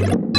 you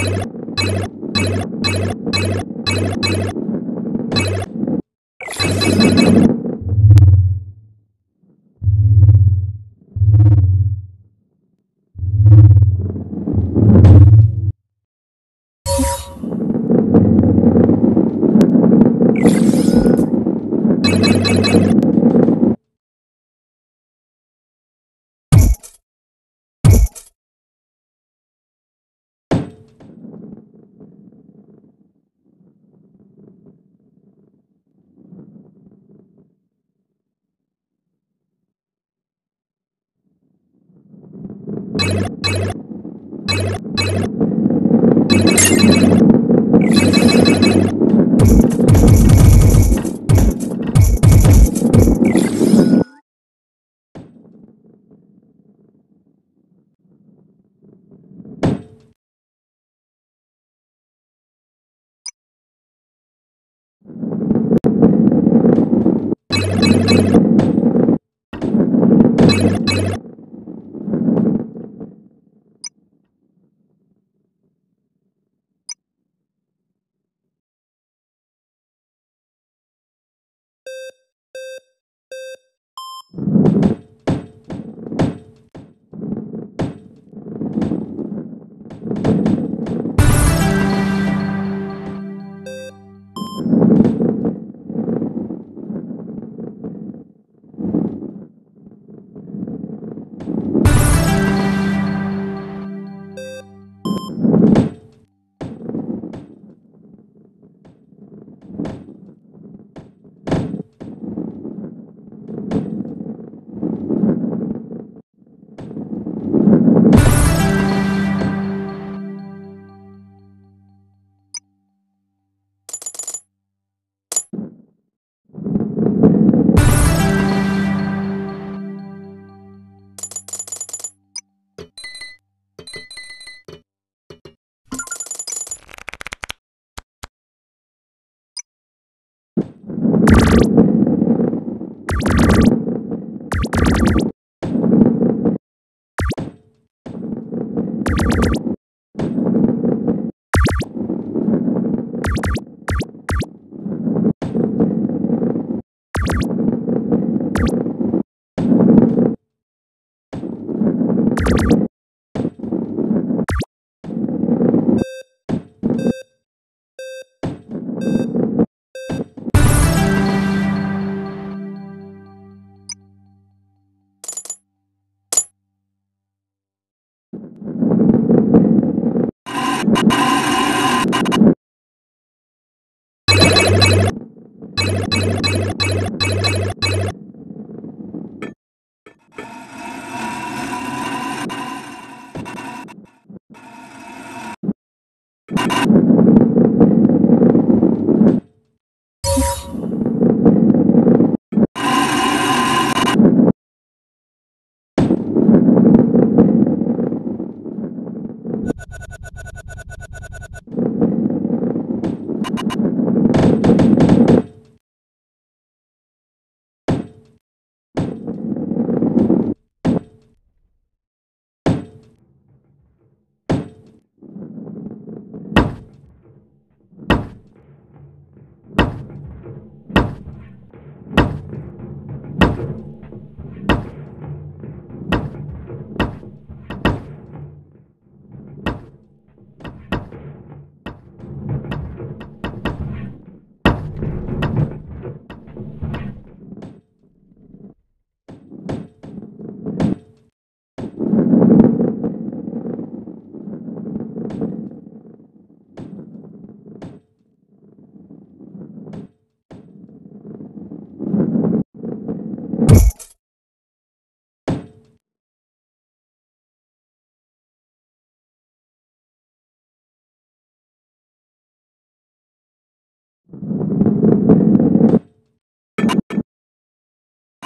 you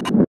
you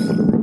you